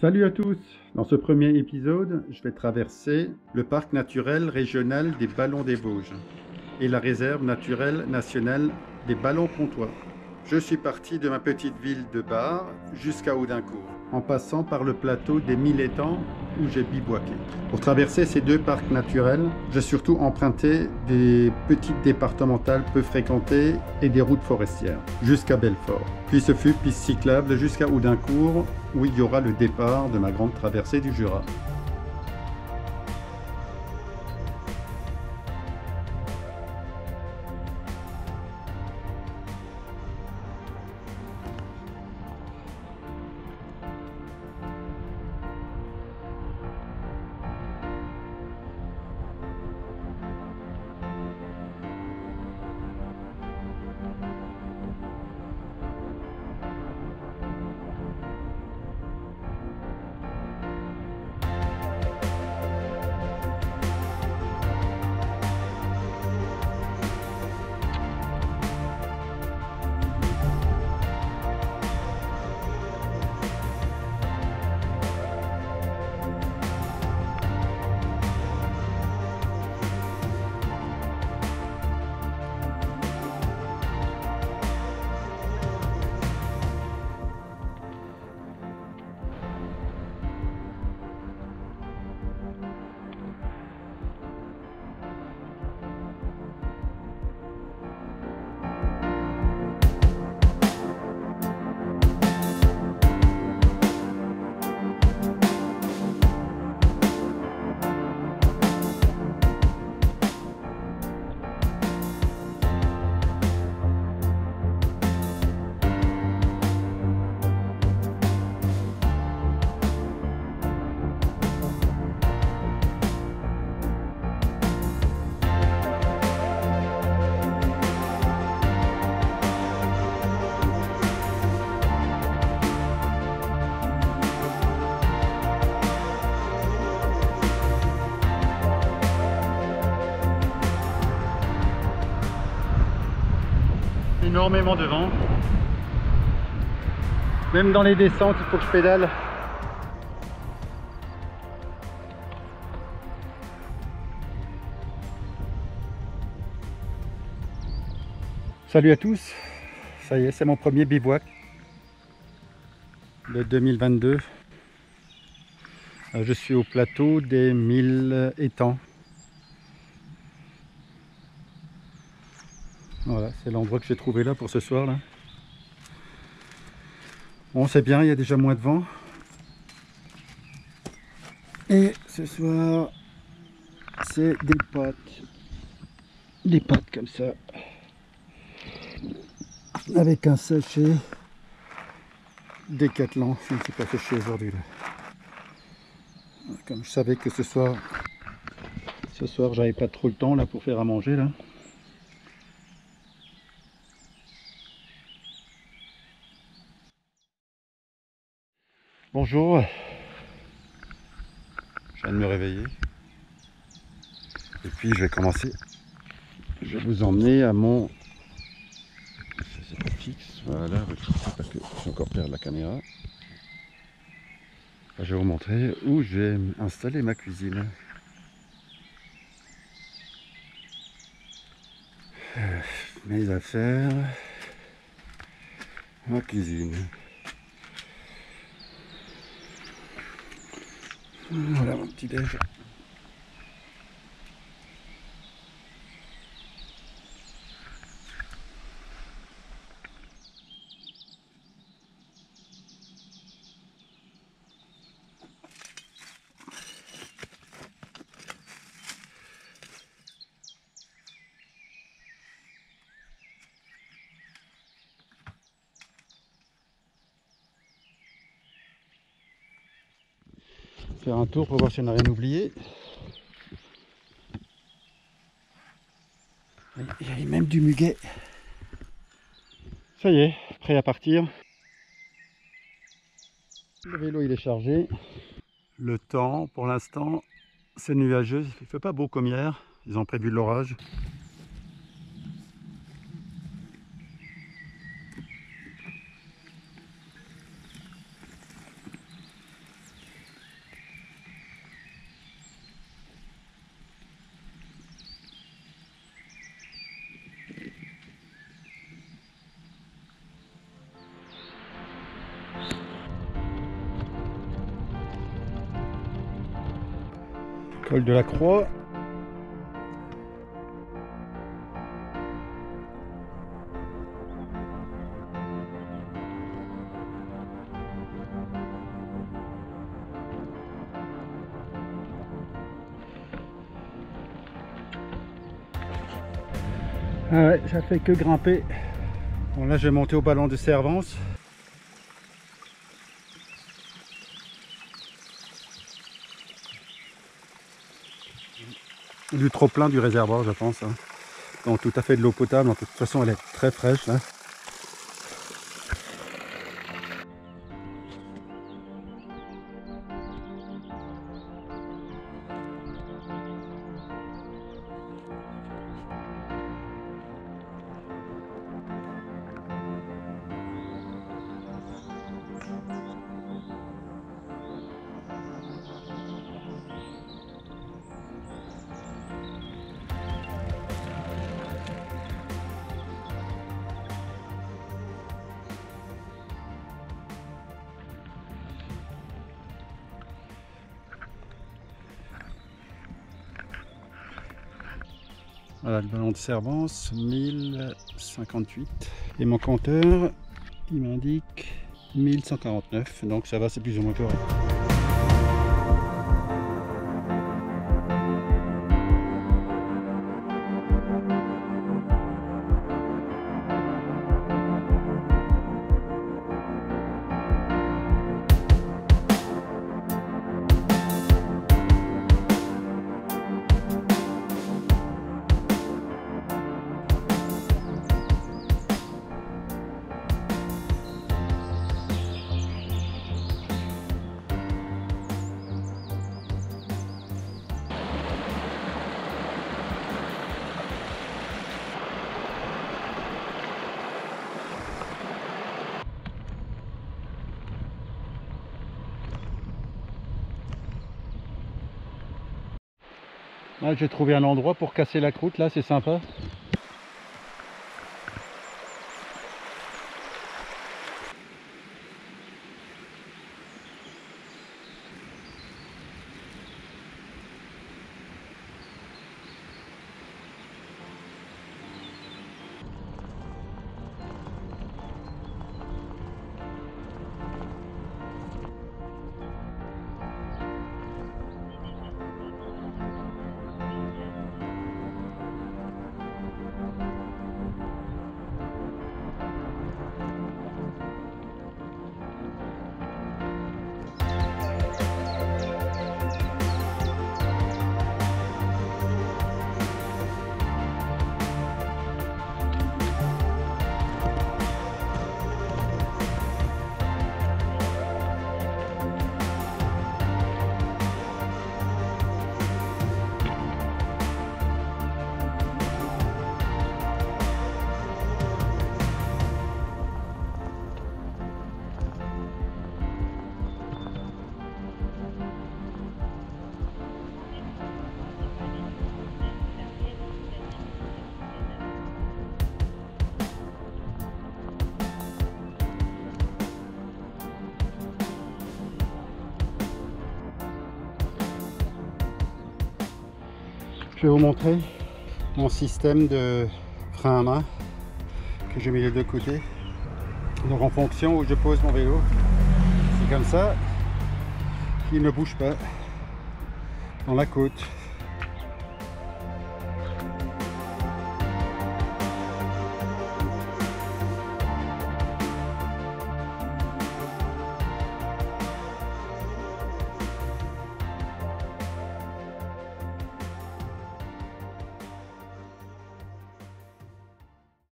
Salut à tous Dans ce premier épisode, je vais traverser le parc naturel régional des Ballons des Vosges et la réserve naturelle nationale des Ballons Pontois. Je suis parti de ma petite ville de Bar jusqu'à Audincourt, en passant par le plateau des Mille Étangs où j'ai bivouaqué. Pour traverser ces deux parcs naturels, j'ai surtout emprunté des petites départementales peu fréquentées et des routes forestières, jusqu'à Belfort. Puis ce fut piste cyclable jusqu'à Audincourt, où il y aura le départ de ma grande traversée du Jura. Énormément de vent. Même dans les descentes, il faut que je pédale. Salut à tous, ça y est, c'est mon premier bivouac de 2022. Euh, je suis au plateau des 1000 étangs Voilà, c'est l'endroit que j'ai trouvé là pour ce soir. là. Bon, c'est bien, il y a déjà moins de vent. Et ce soir, c'est des pâtes. Des pâtes comme ça. Avec un sachet Décathlon. Je ne suis pas séché aujourd'hui. Comme je savais que ce soir, ce soir, j'avais pas trop le temps là pour faire à manger là. Bonjour, je viens de me réveiller et puis je vais commencer. Je vais vous emmener à mon. Voilà, que je vais encore perdre la caméra. Je vais vous montrer où je vais installer ma cuisine. Euh, mes affaires, ma cuisine. Voilà mon petit déj. Faire un tour pour voir si on n'a rien oublié. Il y a même du muguet. Ça y est, prêt à partir. Le vélo il est chargé. Le temps pour l'instant c'est nuageux, il ne fait pas beau comme hier. Ils ont prévu l'orage. Col de la Croix. Ah ouais, ça fait que grimper. Bon là je vais monter au ballon de Servance. Du trop plein du réservoir je pense. Hein. Donc tout à fait de l'eau potable, de toute façon elle est très fraîche là. Le ballon de Servance, 1058. Et mon compteur, il m'indique 1149. Donc ça va, c'est plus ou moins correct. J'ai trouvé un endroit pour casser la croûte, là, c'est sympa. Je vais vous montrer mon système de frein à main que j'ai mis les deux côtés. Donc en fonction où je pose mon vélo, c'est comme ça, il ne bouge pas dans la côte.